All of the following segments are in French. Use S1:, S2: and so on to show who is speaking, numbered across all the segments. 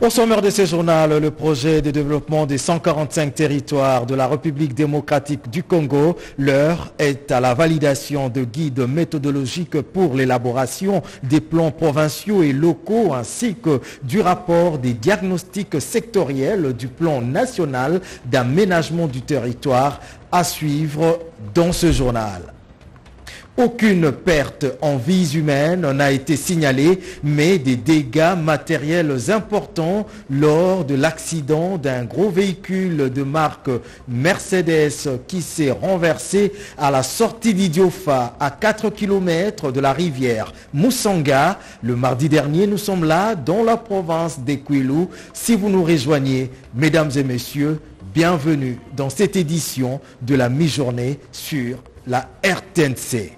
S1: Au sommaire de ce journal, le projet de développement des 145 territoires de la République démocratique du Congo. L'heure est à la validation de guides méthodologiques pour l'élaboration des plans provinciaux et locaux ainsi que du rapport des diagnostics sectoriels du plan national d'aménagement du territoire à suivre dans ce journal. Aucune perte en vies humaines n'a été signalée, mais des dégâts matériels importants lors de l'accident d'un gros véhicule de marque Mercedes qui s'est renversé à la sortie d'Idiofa à 4 km de la rivière Moussanga. Le mardi dernier, nous sommes là dans la province d'Equilou. Si vous nous rejoignez, mesdames et messieurs, bienvenue dans cette édition de la mi-journée sur la RTNC.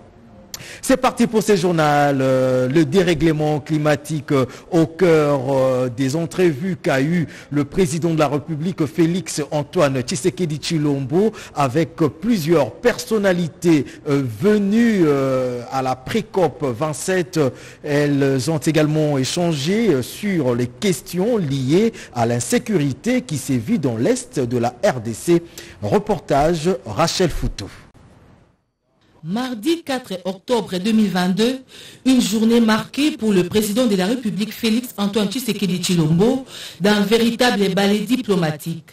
S1: C'est parti pour ce journal. Euh, le dérèglement climatique euh, au cœur euh, des entrevues qu'a eu le président de la République Félix Antoine Tshisekedi Chilombo avec plusieurs personnalités venues à la pré-COP 27. Elles ont également échangé sur les questions liées à l'insécurité qui sévit dans l'est de la RDC. Reportage Rachel Foutou.
S2: Mardi 4 octobre 2022, une journée marquée pour le président de la République Félix Antoine Tshisekedi Chilombo d'un véritable ballet diplomatique.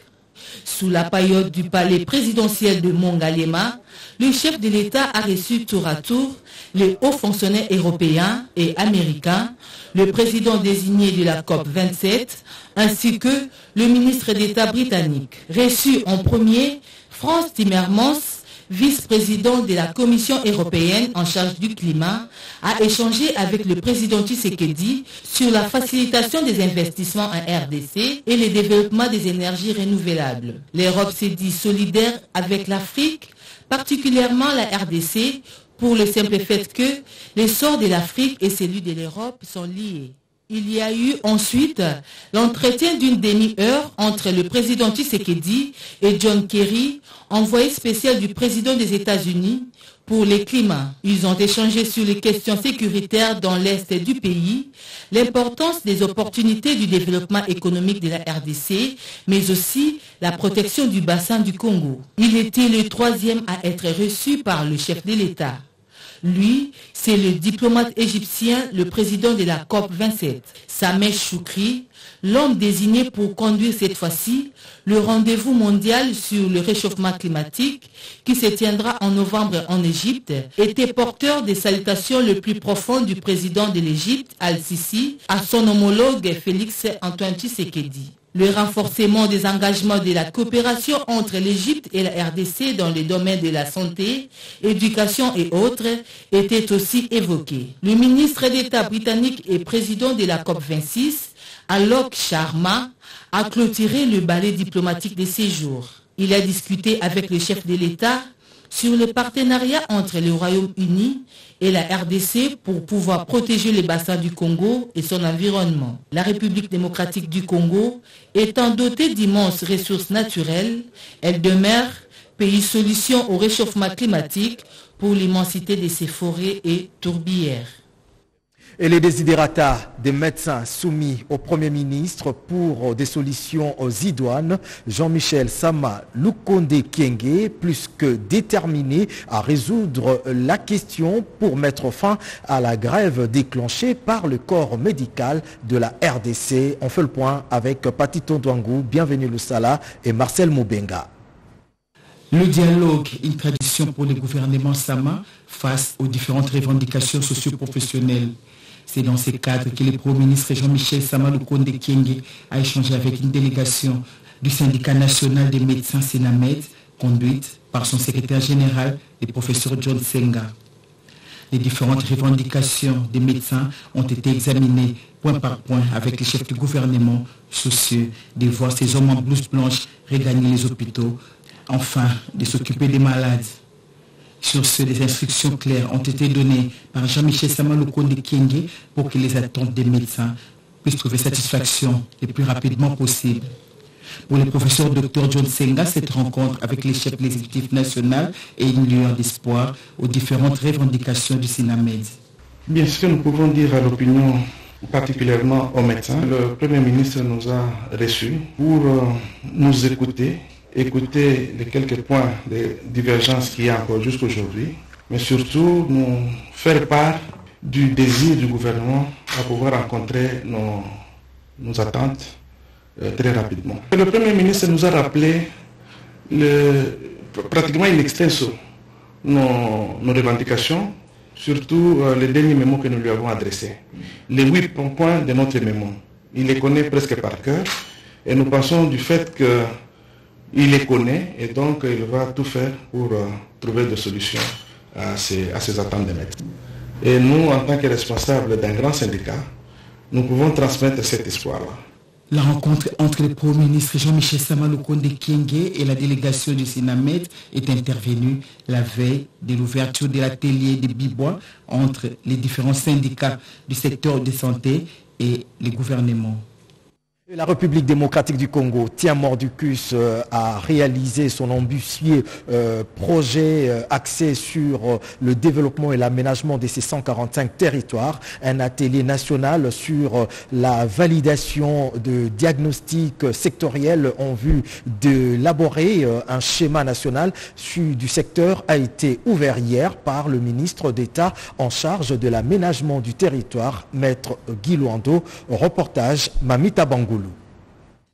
S2: Sous la paillote du palais présidentiel de Mongalema, le chef de l'État a reçu tour à tour les hauts fonctionnaires européens et américains, le président désigné de la COP 27, ainsi que le ministre d'État britannique. Reçu en premier, France Timmermans, vice-président de la Commission européenne en charge du climat, a échangé avec le président Tshisekedi sur la facilitation des investissements en RDC et le développement des énergies renouvelables. L'Europe s'est dit solidaire avec l'Afrique, particulièrement la RDC, pour le simple fait que les sorts de l'Afrique et celui de l'Europe sont liés. Il y a eu ensuite l'entretien d'une demi-heure entre le président Tshisekedi et John Kerry, envoyé spécial du président des États-Unis pour le climat. Ils ont échangé sur les questions sécuritaires dans l'Est du pays, l'importance des opportunités du développement économique de la RDC, mais aussi la protection du bassin du Congo. Il était le troisième à être reçu par le chef de l'État. Lui, c'est le diplomate égyptien, le président de la COP 27, Sameh Choukri, l'homme désigné pour conduire cette fois-ci le rendez-vous mondial sur le réchauffement climatique qui se tiendra en novembre en Égypte, était porteur des salutations les plus profondes du président de l'Égypte, Al-Sisi, à son homologue Félix Antoine Tshisekedi. Le renforcement des engagements de la coopération entre l'Égypte et la RDC dans les domaines de la santé, éducation et autres était aussi évoqué. Le ministre d'État britannique et président de la COP26, Alok Sharma, a clôturé le ballet diplomatique de séjour. Il a discuté avec le chef de l'État sur le partenariat entre le Royaume-Uni et la RDC pour pouvoir protéger les bassins du Congo et son environnement. La République démocratique du Congo étant dotée d'immenses ressources naturelles, elle demeure pays solution au réchauffement climatique pour l'immensité de ses forêts et tourbières
S1: et les désidérata des médecins soumis au Premier ministre pour des solutions aux idoines, Jean-Michel Sama Lukonde Kienge, plus que déterminé à résoudre la question pour mettre fin à la grève déclenchée par le corps médical de la RDC. On fait le point avec Patito Douangou, bienvenue le Sala et Marcel Moubenga.
S3: Le dialogue, une tradition pour le gouvernement Sama face aux différentes revendications socio-professionnelles. C'est dans ce cadre que le Premier ministre Jean-Michel Samalou Konde Kienge a échangé avec une délégation du syndicat national des médecins Sénamed, conduite par son secrétaire général, le professeur John Senga. Les différentes revendications des médecins ont été examinées point par point avec les chefs du gouvernement, soucieux de voir ces hommes en blouse blanche regagner les hôpitaux, enfin de s'occuper des malades. Sur ce, des instructions claires ont été données par Jean-Michel Samaloko de Kienge pour que les attentes des médecins puissent trouver satisfaction le plus rapidement possible. Pour le professeur Dr John Senga, cette rencontre avec les chefs de l'exécutif national est une lueur d'espoir aux différentes revendications du SINAMED.
S4: Bien sûr, nous pouvons dire à l'opinion particulièrement aux médecins. Le Premier ministre nous a reçus pour euh, nous écouter, écouter les quelques points de divergence qu'il y a encore jusqu'aujourd'hui, mais surtout nous faire part du désir du gouvernement à pouvoir rencontrer nos, attentes euh, très rapidement. Le Premier ministre nous a rappelé pratiquement in extenso nos, nos revendications surtout euh, les derniers mémos que nous lui avons adressés. Les huit points de notre mémo. Il les connaît presque par cœur et nous pensons du fait qu'il les connaît et donc il va tout faire pour euh, trouver des solutions à ces, attentes des maîtres. Et nous, en tant que responsables d'un grand syndicat, nous pouvons transmettre cet espoir-là.
S3: La rencontre entre le Premier ministre Jean-Michel Samaloukonde Kienge et la délégation du Sinamet est intervenue la veille de l'ouverture de l'atelier de Bibois entre les différents syndicats du secteur de santé et les gouvernements.
S1: La République démocratique du Congo tient Mordicus euh, à réaliser son ambitieux euh, projet euh, axé sur le développement et l'aménagement de ses 145 territoires. Un atelier national sur la validation de diagnostics sectoriels en vue d'élaborer un schéma national du secteur a été ouvert hier par le ministre d'État en charge de l'aménagement du territoire, Maître Guy Luando. Reportage Mamita Bangou.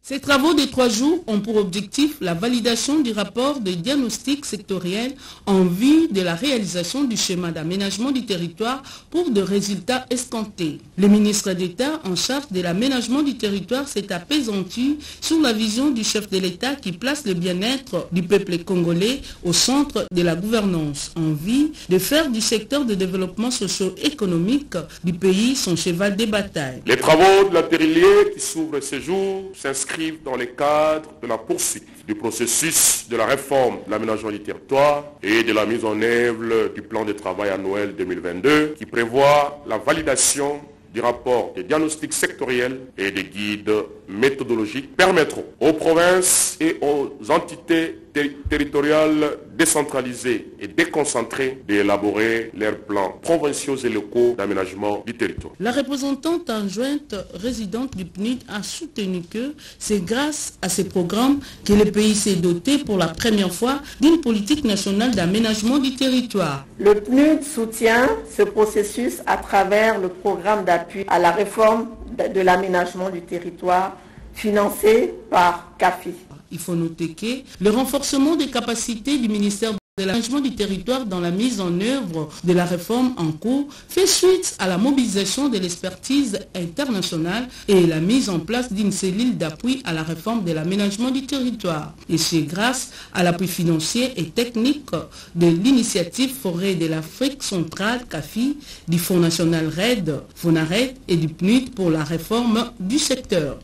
S5: Ces travaux de trois jours ont pour objectif la validation du rapport de diagnostic sectoriel en vue de la réalisation du schéma d'aménagement du territoire pour de résultats escomptés. Le ministre d'État en charge de l'aménagement du territoire s'est apaisanti sur la vision du chef de l'État qui place le bien-être du peuple congolais au centre de la gouvernance en vue de faire du secteur de développement socio-économique du pays son cheval de bataille.
S6: Les travaux de l'atelier qui s'ouvrent ce jour s'inscrivent dans le cadre de la poursuite du processus de la réforme de l'aménagement du territoire et de la mise en œuvre du plan de travail annuel 2022 qui prévoit la validation du rapport des diagnostics sectoriels et des guides méthodologiques permettront aux provinces et aux entités territoriales décentralisées et déconcentrées d'élaborer leurs plans provinciaux et locaux d'aménagement du territoire.
S5: La représentante adjointe résidente du PNUD a soutenu que c'est grâce à ces programmes que le pays s'est doté pour la première fois d'une politique nationale d'aménagement du territoire.
S7: Le PNUD soutient ce processus à travers le programme d'appui à la réforme de l'aménagement du territoire financé par CAFI.
S5: Il faut noter que le renforcement des capacités du ministère de l'aménagement du territoire dans la mise en œuvre de la réforme en cours fait suite à la mobilisation de l'expertise internationale et la mise en place d'une cellule d'appui à la réforme de l'aménagement du territoire. Et c'est grâce à l'appui financier et technique de l'initiative Forêt de l'Afrique centrale CAFI, du Fonds national RED, FONARED et du PNUD pour la réforme du secteur.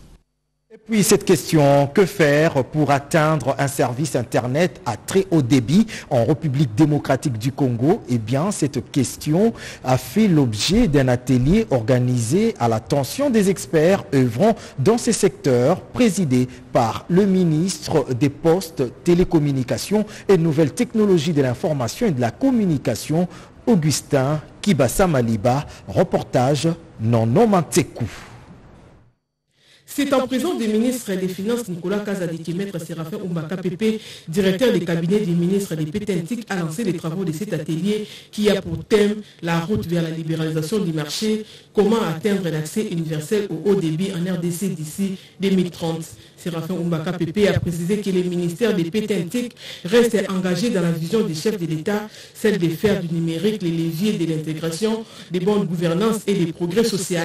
S1: Et puis cette question, que faire pour atteindre un service Internet à très haut débit en République démocratique du Congo? Eh bien, cette question a fait l'objet d'un atelier organisé à l'attention des experts œuvrant dans ces secteurs, présidé par le ministre des Postes, Télécommunications et Nouvelles Technologies de l'Information et de la Communication, Augustin Kibasa Maliba, reportage Nono Mantekou.
S8: C'est en présence du ministre des Finances Nicolas Kazadiki, maître Séraphin Oumbaka Pépé, directeur du cabinet du ministre des Pétentique, a lancé les travaux de cet atelier qui a pour thème la route vers la libéralisation du marché, comment atteindre l'accès universel au haut débit en RDC d'ici 2030. Séraphin Oumbaka Pépé a précisé que le ministère des Pétentique reste engagé dans la vision des chefs de l'État, celle de faire du numérique les leviers de l'intégration, des bonnes gouvernances et des progrès sociaux.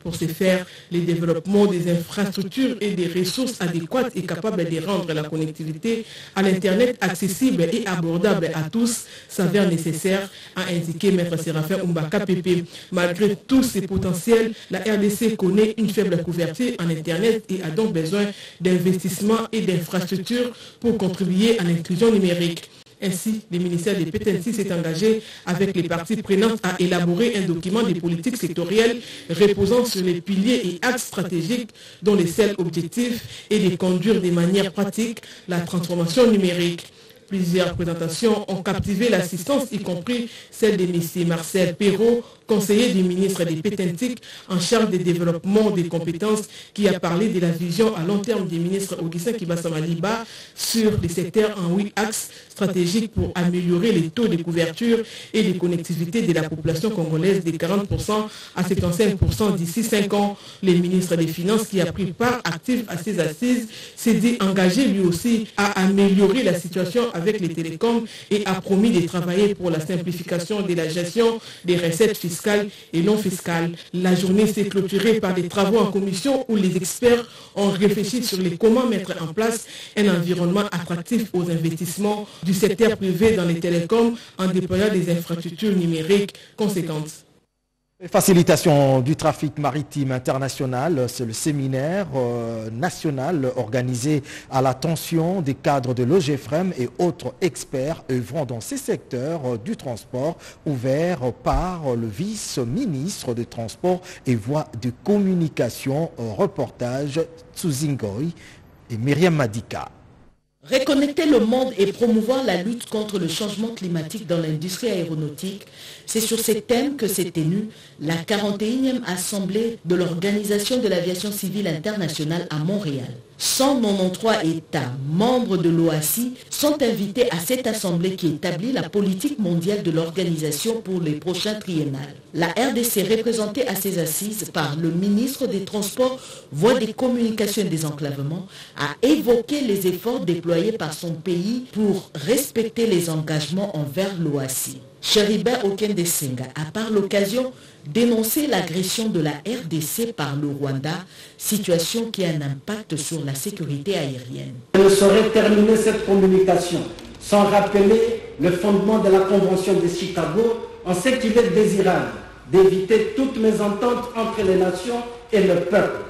S8: Pour ce faire, le développement des infrastructures et des ressources adéquates et capables de rendre la connectivité à l'Internet accessible et abordable à tous s'avère nécessaire, a indiqué Maître Séraphin Umbaka Pepe. Malgré tous ces potentiels, la RDC connaît une faible couverture en Internet et a donc besoin d'investissements et d'infrastructures pour contribuer à l'inclusion numérique. Ainsi, le ministère des PTNC s'est engagé avec les parties prenantes à élaborer un document de politique sectorielle reposant sur les piliers et axes stratégiques dont les seuls objectifs est de conduire de manière pratique la transformation numérique. Plusieurs présentations ont captivé l'assistance, y compris celle de M. Marcel Perrault, conseiller du ministre des Pétentique en charge des développements des compétences, qui a parlé de la vision à long terme du ministre Augustin Kibasa-Maliba sur les secteurs en huit axes stratégiques pour améliorer les taux de couverture et de connectivité de la population congolaise de 40% à 75% d'ici 5 ans. Le ministre des Finances, qui a pris part active à ces assises, s'est dit engagé lui aussi à améliorer la situation avec les télécoms et a promis de travailler pour la simplification de la gestion des recettes fiscales et non fiscales. La journée s'est clôturée par des travaux en commission où les experts ont réfléchi sur les comment mettre en place un environnement attractif aux investissements du secteur privé dans les télécoms en déployant des infrastructures numériques conséquentes.
S1: Facilitation du trafic maritime international, c'est le séminaire euh, national organisé à l'attention des cadres de l'OGFREM et autres experts œuvrant dans ces secteurs euh, du transport, ouvert par le vice-ministre des Transports et Voies de Communication, reportage Tsuzingoy et Myriam Madika.
S9: Reconnecter le monde et promouvoir la lutte contre le changement climatique dans l'industrie aéronautique, c'est sur ces thèmes que s'est tenue la 41e assemblée de l'Organisation de l'aviation civile internationale à Montréal. 193 États membres de l'OACI sont invités à cette assemblée qui établit la politique mondiale de l'organisation pour les prochains triennales. La RDC, représentée à ces assises par le ministre des Transports, Voies des Communications et des Enclavements, a évoqué les efforts déployés par son pays pour respecter les engagements envers l'OACI. Cheriba Okendesenga a par l'occasion dénoncé l'agression de la RDC par le Rwanda, situation qui a un impact sur la sécurité aérienne.
S10: Je ne saurais terminer cette communication sans rappeler le fondement de la Convention de Chicago en ce qu'il est désirable d'éviter toutes mésententes entre les nations et le peuple.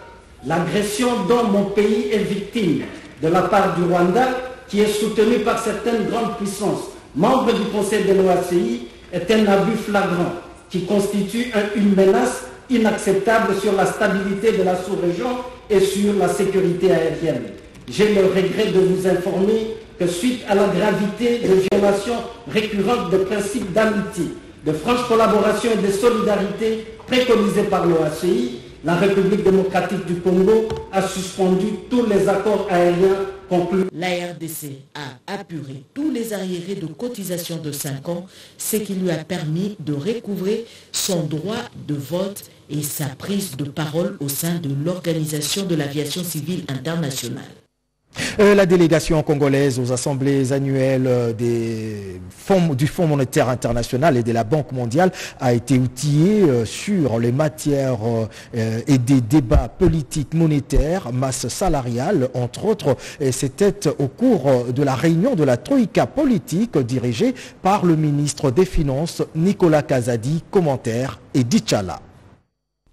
S10: L'agression dont mon pays est victime de la part du Rwanda, qui est soutenu par certaines grandes puissances, membre du Conseil de l'OACI, est un abus flagrant qui constitue une menace inacceptable sur la stabilité de la sous-région et sur la sécurité aérienne. J'ai le regret de vous informer que suite à la gravité des violations récurrentes des principes d'amitié, de franche collaboration et de solidarité préconisés par l'OACI, la République démocratique du Congo a suspendu tous les accords aériens conclus.
S9: La RDC a apuré tous les arriérés de cotisation de 5 ans, ce qui lui a permis de recouvrer son droit de vote et sa prise de parole au sein de l'Organisation de l'aviation civile internationale.
S1: Euh, la délégation congolaise aux assemblées annuelles euh, du Fonds monétaire international et de la Banque mondiale a été outillée euh, sur les matières et des débats politiques monétaires, masse salariale, entre autres. C'était au cours de la réunion de la Troïka politique dirigée par le ministre des Finances Nicolas Kazadi, commentaire et Dichala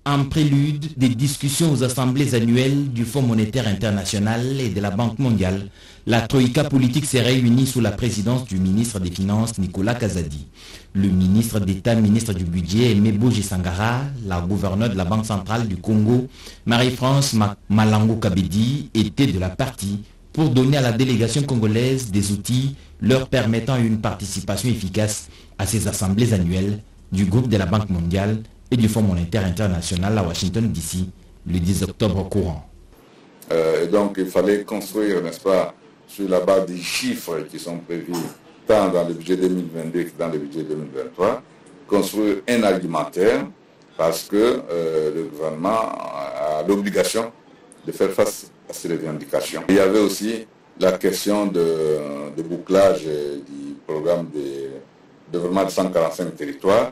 S11: en prélude des discussions aux assemblées annuelles du Fonds monétaire international et de la Banque mondiale, la Troïka politique s'est réunie sous la présidence du ministre des Finances Nicolas Kazadi. Le ministre d'État, ministre du Budget, Mebo Sangara, la gouverneure de la Banque centrale du Congo, Marie-France Malango Kabedi, étaient de la partie pour donner à la délégation congolaise des outils leur permettant une participation efficace à ces assemblées annuelles du groupe de la Banque mondiale et du Fonds monétaire international à Washington, D.C., le 10 octobre courant.
S12: Euh, et donc, il fallait construire, n'est-ce pas, sur la base des chiffres qui sont prévus tant dans le budget 2022 que dans le budget 2023, construire un argumentaire parce que euh, le gouvernement a l'obligation de faire face à ces revendications. Il y avait aussi la question de, de bouclage du programme de développement de 145 territoires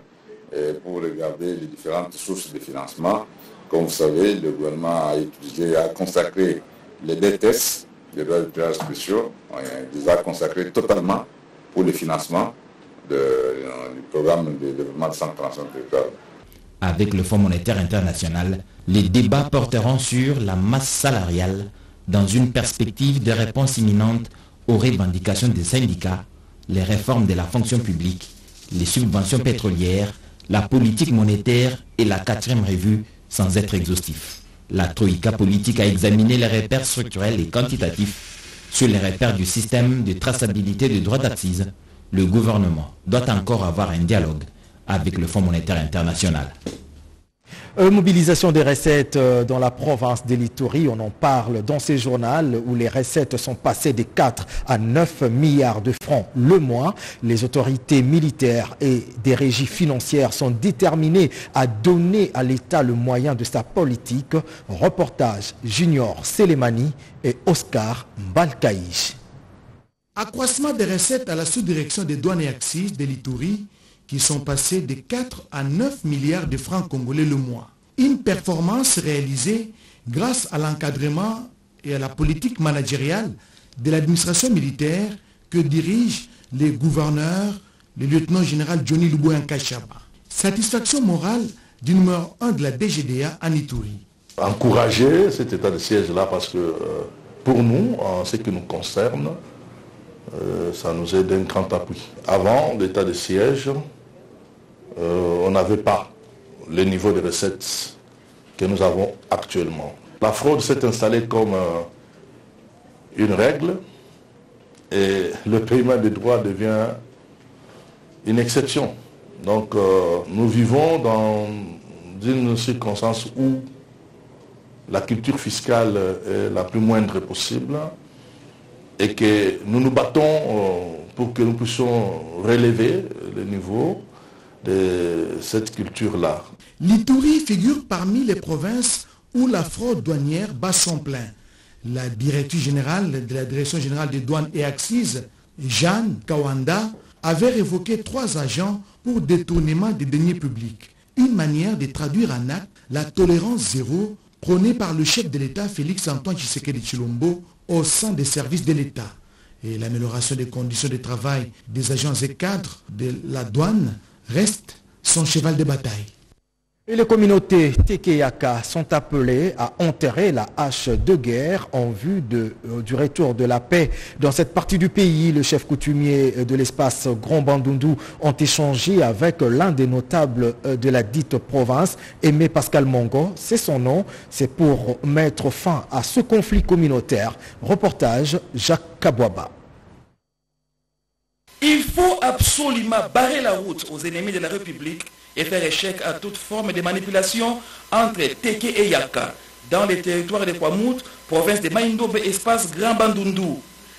S12: pour regarder les différentes sources de financement. Comme vous savez, le gouvernement a utilisé, a consacré les DTS, les droits de spéciaux, les a consacrés totalement pour le financement du programme de développement de 135 territoires.
S11: Avec le Fonds monétaire international, les débats porteront sur la masse salariale dans une perspective de réponse imminente aux revendications des syndicats, les réformes de la fonction publique, les subventions pétrolières la politique monétaire et la quatrième revue sans être exhaustif. La Troïka politique a examiné les repères structurels et quantitatifs sur les repères du système de traçabilité des droits d'accise. Le gouvernement doit encore avoir un dialogue avec le Fonds monétaire international.
S1: Euh, mobilisation des recettes euh, dans la province de l'Itourie, on en parle dans ces journaux où les recettes sont passées de 4 à 9 milliards de francs le mois. Les autorités militaires et des régies financières sont déterminées à donner à l'État le moyen de sa politique. Reportage Junior Selemani et Oscar Balkaïch.
S13: Accroissement des recettes à la sous-direction des douanes et axes de l'Itourie qui sont passés de 4 à 9 milliards de francs congolais le mois. Une performance réalisée grâce à l'encadrement et à la politique managériale de l'administration militaire que dirigent les gouverneurs, le lieutenant général Johnny Luboyan Kachaba. Satisfaction morale du numéro 1 de la DGDA en Ituri.
S14: Encourager cet état de siège-là parce que euh, pour nous, en ce qui nous concerne, euh, ça nous est d'un grand appui. Avant l'état de siège, euh, on n'avait pas le niveau de recettes que nous avons actuellement. La fraude s'est installée comme euh, une règle et le paiement des droits devient une exception. Donc euh, nous vivons dans une circonstance où la culture fiscale est la plus moindre possible et que nous nous battons pour que nous puissions relever le niveau de cette culture-là.
S13: L'Itourie figure parmi les provinces où la fraude douanière bat son plein. La directrice générale de la Direction générale des douanes et axes, Jeanne Kawanda, avait révoqué trois agents pour détournement des deniers publics. Une manière de traduire en acte la tolérance zéro prônée par le chef de l'État Félix Antoine Tshisekedi Chilombo au sein des services de l'État. Et l'amélioration des conditions de travail des agents et cadres de la douane reste son cheval de bataille.
S1: Et les communautés Tekeyaka sont appelées à enterrer la hache de guerre en vue de, euh, du retour de la paix dans cette partie du pays. Le chef coutumier de l'espace Grand Bandundu ont échangé avec l'un des notables euh, de la dite province, Aimé Pascal Mongo. C'est son nom. C'est pour mettre fin à ce conflit communautaire. Reportage Jacques Kabwaba.
S15: Il faut absolument barrer la route aux ennemis de la République et faire échec à toute forme de manipulation entre Teke et Yaka dans les territoires de Kwamout, province de Maïndobe, espace Grand Bandundu.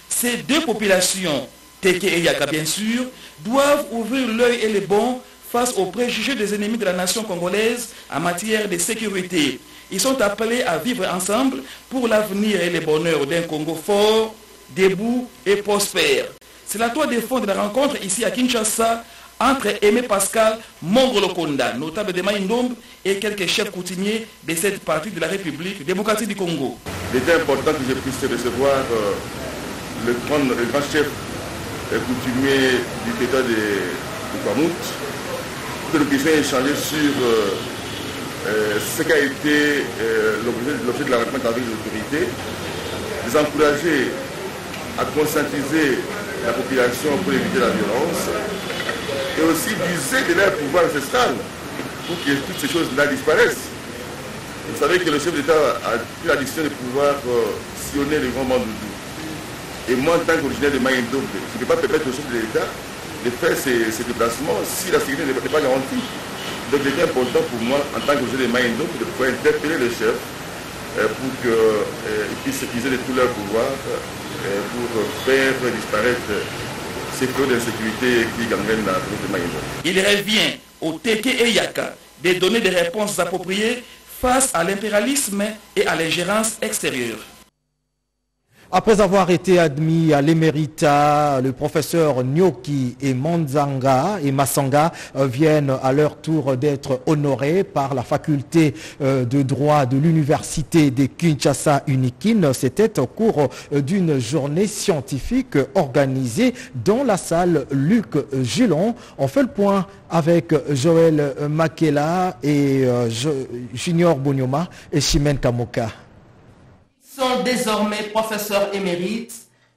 S15: Ces deux populations, Teke et Yaka bien sûr, doivent ouvrir l'œil et le bon face aux préjugés des ennemis de la nation congolaise en matière de sécurité. Ils sont appelés à vivre ensemble pour l'avenir et le bonheur d'un Congo fort, debout et prospère. C'est la toile de fond de la rencontre ici à Kinshasa entre Aimé Pascal Mongolokonda, notable de Maïndombe, et quelques chefs coutumiers de cette partie de la République démocratique du Congo.
S12: Il était important que je puisse recevoir euh, le, grand, chef euh, coutumier du Pétat de, de Kwamout, que nous puissions échanger sur euh, ce qu'a été l'objet de la rencontre avec les autorités, les encourager à conscientiser la population pour éviter la violence et aussi d'user de leur pouvoir ancestral pour que toutes ces choses-là disparaissent. Vous savez que le chef d'État a pris la décision de pouvoir euh, sillonner le grand Mandoudou. Et moi, en tant qu'originaire de Maïndo, je ne peux pas permettre au chef de l'État de faire ces, déplacements si la sécurité n'est pas garantie. Donc il était important pour moi, en tant qu'originaire de Maïndo, de pouvoir interpeller le chef pour qu'ils euh, puissent utiliser de tout leur pouvoir pour faire disparaître ces causes d'insécurité qui gangrènent la de Maïndo.
S15: Il revient au Teke et Yaka de donner des réponses appropriées face à l'impérialisme et à l'ingérence extérieure.
S1: Après avoir été admis à l'émérita, le professeur Nyoki et Manzanga et Masanga viennent à leur tour d'être honorés par la faculté de droit de l'université de Kinshasa Unikin. C'était au cours d'une journée scientifique organisée dans la salle Luc Gillon. On fait le point avec Joël Makela et Junior Bonyoma et Chimène Kamoka
S16: sont désormais professeurs émérites,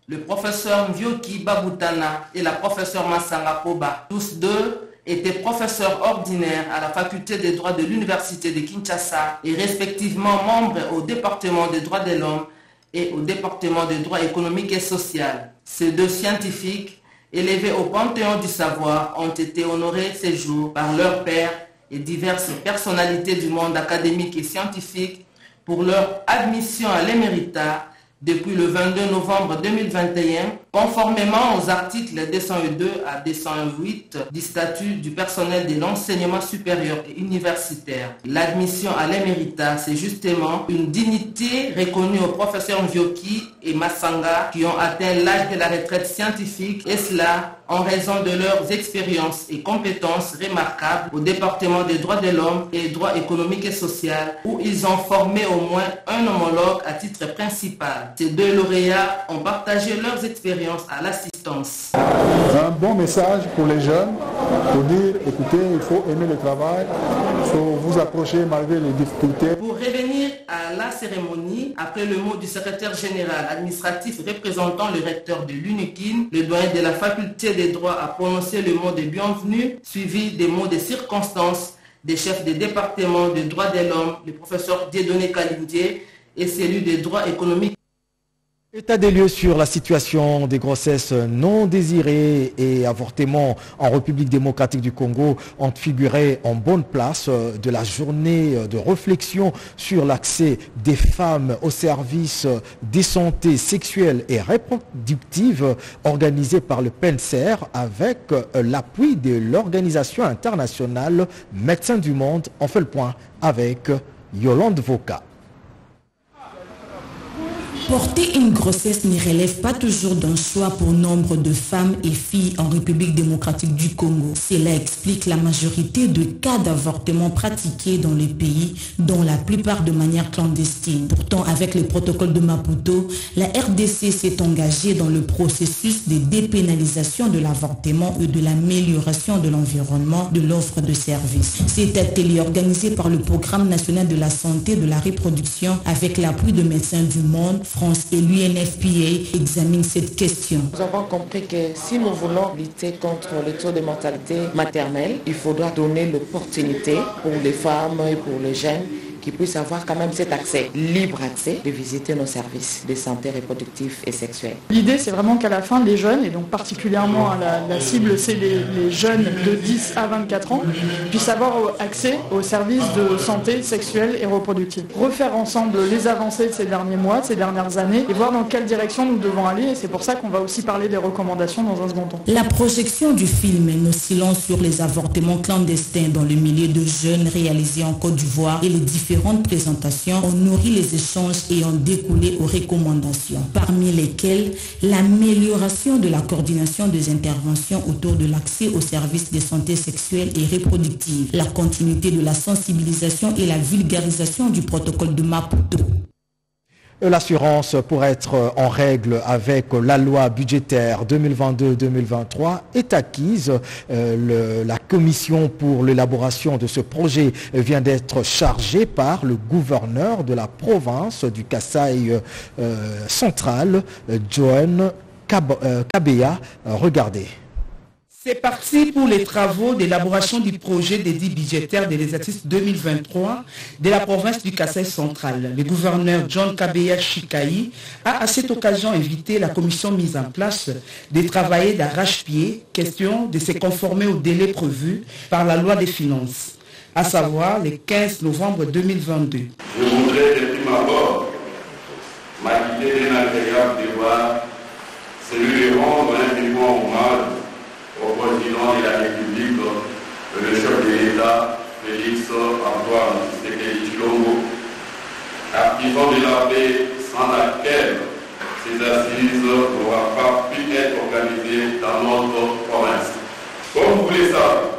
S16: le professeur Mvyoki Babutana et la professeure Masanga Koba. Tous deux étaient professeurs ordinaires à la faculté des droits de l'université de Kinshasa et respectivement membres au département des droits de l'homme et au département des droits économiques et sociaux. Ces deux scientifiques élevés au Panthéon du Savoir, ont été honorés ces jours par leurs pères et diverses personnalités du monde académique et scientifique pour leur admission à l'éméritat depuis le 22 novembre 2021, conformément aux articles 202 à 208 du statut du personnel de l'enseignement supérieur et universitaire. L'admission à l'éméritat, c'est justement une dignité reconnue aux professeurs Vioki et Massanga qui ont atteint l'âge de la retraite scientifique, et cela en raison de leurs expériences et compétences remarquables au département des droits de l'homme et des droits économiques et sociaux, où ils ont formé au moins un homologue à titre principal. Ces deux lauréats ont partagé leurs expériences à l'assistance.
S17: Un bon message pour les jeunes, pour dire, écoutez, il faut aimer le travail, il faut vous approcher malgré les difficultés.
S16: Pour revenir à la cérémonie, après le mot du secrétaire général administratif représentant le recteur de l'UNIKIN, le doyen de la faculté des droits a prononcé le mot de bienvenue, suivi des mots de circonstances des chefs des départements de droits de l'homme, le professeur Dieudonné Kalindier et celui des droits économiques
S1: État des lieux sur la situation des grossesses non désirées et avortements en République démocratique du Congo ont figuré en bonne place de la journée de réflexion sur l'accès des femmes aux services des santé sexuelle et reproductive organisée par le PENSER avec l'appui de l'organisation internationale Médecins du Monde. On fait le point avec Yolande Voka.
S18: Porter une grossesse ne relève pas toujours d'un choix pour nombre de femmes et filles en République démocratique du Congo. Cela explique la majorité de cas d'avortement pratiqués dans le pays, dont la plupart de manière clandestine. Pourtant, avec le protocole de Maputo, la RDC s'est engagée dans le processus de dépénalisation de l'avortement et de l'amélioration de l'environnement de l'offre de services. Cet atelier organisé par le Programme national de la santé de la reproduction avec l'appui de Médecins du Monde, Et l'UNFPA examinent cette question.
S19: Nous avons compris que si nous voulons lutter contre le taux de mortalité maternelle, il faudra donner l'opportunité pour les femmes et pour les jeunes qui puissent avoir quand même cet accès, libre accès, de visiter nos services de santé reproductive et sexuelle.
S20: L'idée, c'est vraiment qu'à la fin, les jeunes, et donc particulièrement la, la cible, c'est les, les, jeunes de 10 à 24 ans, puissent avoir accès aux services de santé sexuelle et reproductive. Refaire ensemble les avancées de ces derniers mois, de ces dernières années, et voir dans quelle direction nous devons aller. Et c'est pour ça qu'on va aussi parler des recommandations dans un second temps.
S18: La projection du film Nos silences sur les avortements clandestins dans le milieu de jeunes réalisé en Côte d'Ivoire et les différentes présentations ont nourri les échanges et ont découlé aux recommandations, parmi lesquelles l'amélioration de la coordination des interventions autour de l'accès aux services de santé sexuelle et reproductive, la continuité de la sensibilisation et la vulgarisation du protocole de Maputo.
S1: L'assurance pour être en règle avec la loi budgétaire 2022-2023 est acquise. Euh, la commission pour l'élaboration de ce projet vient d'être chargée par le gouverneur de la province du Kasaï euh, central, Johan Kab euh, Kabea. Regardez.
S3: C'est parti pour les travaux d'élaboration du projet des dits budgétaires de l'exercice 2023 de la province du Kassai central. Le gouverneur John Kabeya Shikai a à cette occasion invité la commission mise en place de travailler d'arrache-pied, question de se conformer au délai prévu par la loi des finances, à savoir le 15 novembre 2022.
S21: Je voudrais de prime abord m'acquitter d'un agréable celui de rendre un vivant au président de la République, le chef de l'État, Félix Antoine Tshisekedi Chilombo, artisan de la paix sans laquelle ces assises n'auraient pas pu être organisées dans notre province. Comme vous le savez,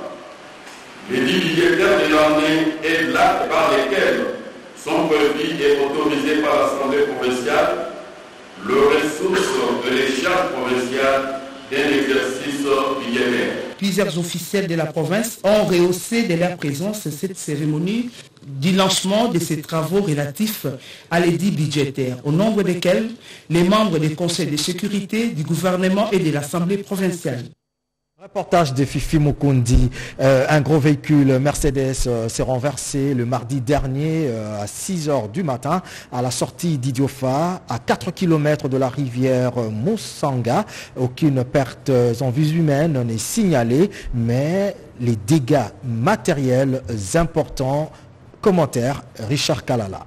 S21: les budgétaires de l'année est l'acte par lequel sont prévus et autorisés par l'Assemblée provinciale le ressource de l'échange provincial
S3: Plusieurs officiels de la province ont rehaussé de leur présence cette cérémonie du lancement de ces travaux relatifs à l'édit budgétaire, au nombre desquels les membres des conseils de sécurité, du gouvernement et de l'Assemblée provinciale.
S1: Reportage de Fifi Mukundi. Euh, un gros véhicule Mercedes euh, s'est renversé le mardi dernier euh, à 6 h du matin à la sortie d'Idiofa, à 4 km de la rivière Moussanga. Aucune perte en vie humaine n'est signalée, mais les dégâts matériels importants. Commentaire Richard Kalala.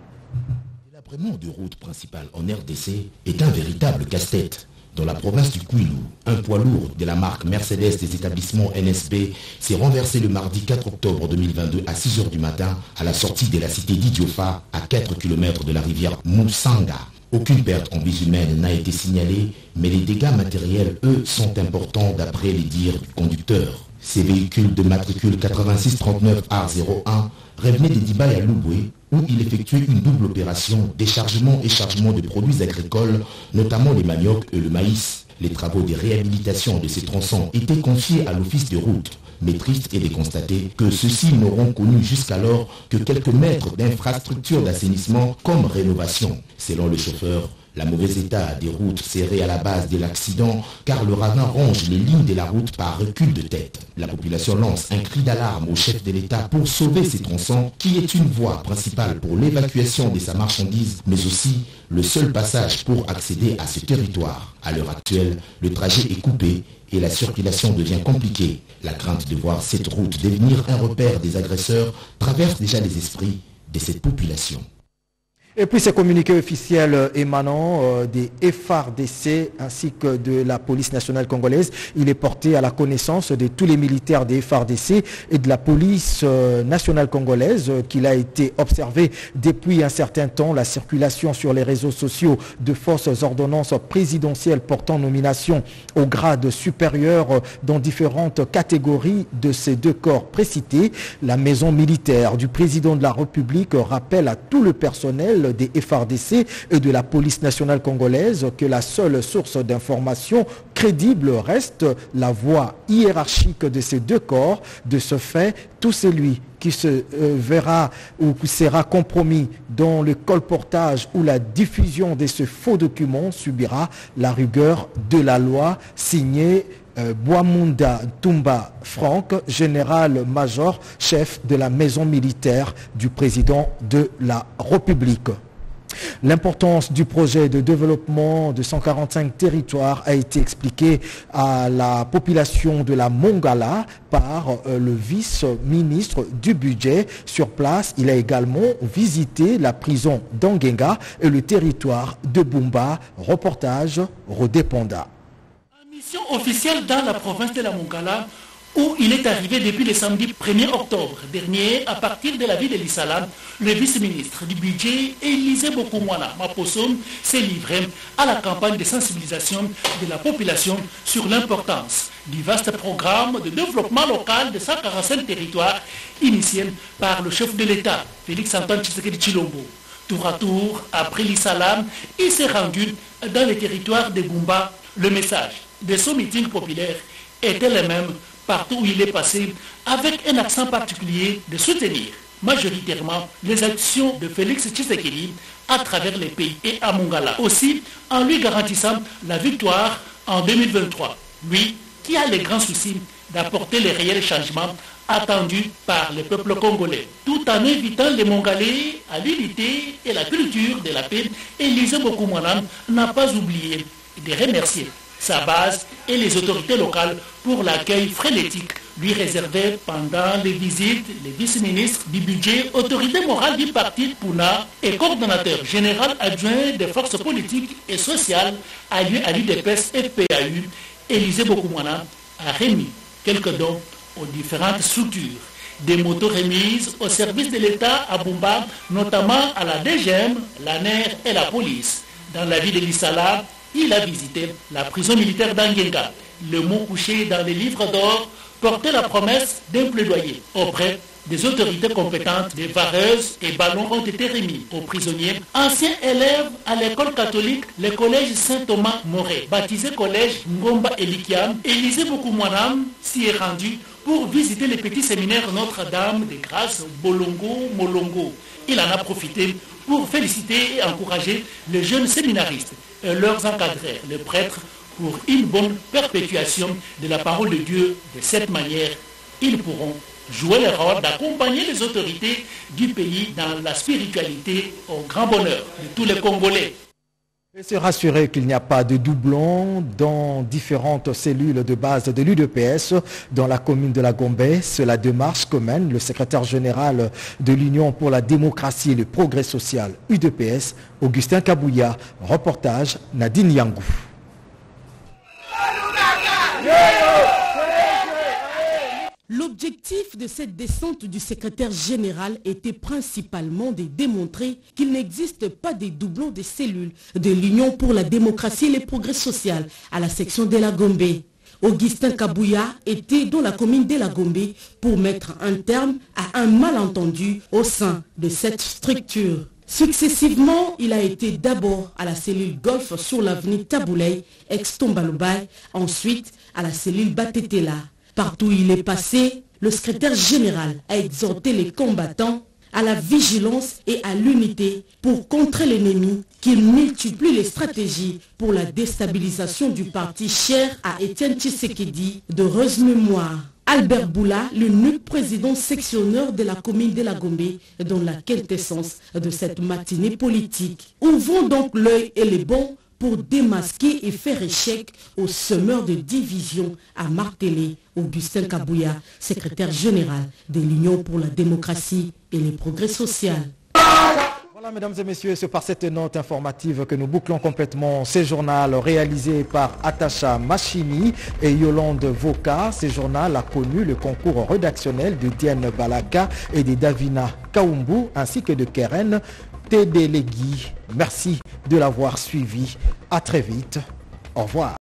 S22: L'aprément de route principale en RDC est un véritable casse-tête. Dans la province du Kwilu, un poids lourd de la marque Mercedes des établissements NSB s'est renversé le mardi 4 octobre 2022 à 6h du matin à la sortie de la cité d'Idiofa à 4 km de la rivière Moussanga. Aucune perte en vie humaine n'a été signalée, mais les dégâts matériels, eux, sont importants d'après les dires du conducteur. Ces véhicules de matricule 8639A01 revenaient des Dibaï à Louboué, où il effectuait une double opération déchargement et chargement de produits agricoles, notamment les maniocs et le maïs. Les travaux de réhabilitation de ces tronçons étaient confiés à l'office de route. Mais triste est de constater que ceux-ci n'auront connu jusqu'alors que quelques mètres d'infrastructures d'assainissement comme rénovation. Selon le chauffeur, la mauvais état des routes serait à la base de l'accident car le ravin ronge les lignes de la route par recul de tête. La population lance un cri d'alarme au chef de l'État pour sauver ces tronçons qui est une voie principale pour l'évacuation de sa marchandise mais aussi le seul passage pour accéder à ce territoire. À l'heure actuelle, le trajet est coupé et la circulation devient compliquée. La crainte de voir cette route devenir un repère des agresseurs traverse déjà les esprits de cette population.
S1: Et puis ces communiqués officiels émanant euh, des FRDC ainsi que de la police nationale congolaise, il est porté à la connaissance de tous les militaires des FRDC et de la police euh, nationale congolaise euh, qu'il a été observé depuis un certain temps la circulation sur les réseaux sociaux de fausses ordonnances présidentielles portant nomination au grade supérieur dans différentes catégories de ces deux corps précités. La maison militaire du président de la République rappelle à tout le personnel des FRDC et de la police nationale congolaise que la seule source d'information crédible reste la voie hiérarchique de ces deux corps. De ce fait, tout celui euh, verra ou qui sera compromis dans le colportage ou la diffusion de ce faux document subira la rigueur de la loi signée euh, Boamunda Tumba Franck, général-major, chef de la maison militaire du président de la République. L'importance du projet de développement de 145 territoires a été expliquée à la population de la Mongala par euh, le vice-ministre du budget. Sur place, il a également visité la prison d'Angenga et le territoire de Bumba. Reportage Rodépanda
S23: officielle dans la province de la Mongala où il est arrivé depuis le samedi 1er octobre dernier à partir de la ville de l'Issalam, le vice-ministre du budget Élisée Bokoumwana Maposom s'est livré à la campagne de sensibilisation de la population sur l'importance du vaste programme de développement local de 145 territoires initié par le chef de l'État, Félix Antoine Tshisekedi Chilombo. Tour à tour, après l'Issalam, il s'est rendu dans les territoires de Bumba. Le message de son meeting populaire était le même partout où il est passé, avec un accent particulier de soutenir majoritairement les actions de Félix Tshisekedi à travers les pays et à Mongala. Aussi, en lui garantissant la victoire en 2023. Lui qui a les grands soucis d'apporter les réels changements attendus par le peuple congolais, tout en invitant les Mongolais à l'unité et la culture de la paix. Élisée Bokoumana n'a pas oublié de remercier sa base et les autorités locales pour l'accueil frénétique lui réservé pendant les visites les vice-ministres du budget, autorité morale du parti Puna et coordonnateur général adjoint des forces politiques et sociales à l'UDPS et PAU, Élisée Bokoumana a remis quelques dons aux différentes structures. Des motos remises au service de l'État à Bumba, notamment à la DGM, la NER et la police. Dans la ville de Lissala, il a visité la prison militaire d'Angenga. Le mot couché dans les livres d'or portait la promesse d'un plaidoyer auprès des autorités compétentes, des vareuses et ballons ont été remis aux prisonniers. Anciens élèves à l'école catholique, le collège Saint-Thomas Moret, baptisé collège Ngomba Elikiam, Élisée Bokoumwanam s'y est rendu pour visiter les petits séminaires Notre-Dame des Grâces, Bolongo, Molongo. Il en a profité pour féliciter et encourager les jeunes séminaristes et leurs encadrés, les prêtres, pour une bonne perpétuation de la parole de Dieu. De cette manière, ils pourront jouer le rôle d'accompagner les autorités du pays dans la spiritualité au grand bonheur de tous les Congolais.
S1: Et se rassurer qu'il n'y a pas de doublons dans différentes cellules de base de l'UDPS dans la commune de la Gombe. C'est la démarche que mène le secrétaire général de l'Union pour la démocratie et le progrès social UDPS, Augustin Kabouya. Reportage Nadine Yangou.
S24: L'objectif de cette descente du secrétaire général était principalement de démontrer qu'il n'existe pas de doublons des cellules de l'Union pour la démocratie et le progrès social à la section de la Gombe. Augustin Kabouya était dans la commune de la Gombe pour mettre un terme à un malentendu au sein de cette structure. Successivement, il a été d'abord à la cellule Golf sur l'avenue Taboulay, ex-Tombalobay, ensuite à la cellule Batetela. Partout où il est passé, le secrétaire général a exhorté les combattants à la vigilance et à l'unité pour contrer l'ennemi, qu'il multiplie les stratégies pour la déstabilisation du parti cher à Étienne Tshisekedi de mémoire. Albert Boula, l'unique président sectionneur de la commune de la Gombe, dans la quintessence de cette matinée politique. Ouvrons donc l'œil et les bons pour démasquer et faire échec aux semeurs de division à marteler Augustin Kabouya, secrétaire général de l'Union pour la démocratie et le progrès social.
S1: Voilà, mesdames et messieurs, c'est par cette note informative que nous bouclons complètement ce journal réalisé par Atacha Machini et Yolande Voka. Ce journal a connu le concours rédactionnel de Diane Balaka et de Davina Kaumbu ainsi que de Keren Tédélégui. Merci de l'avoir suivi. À très vite. Au revoir.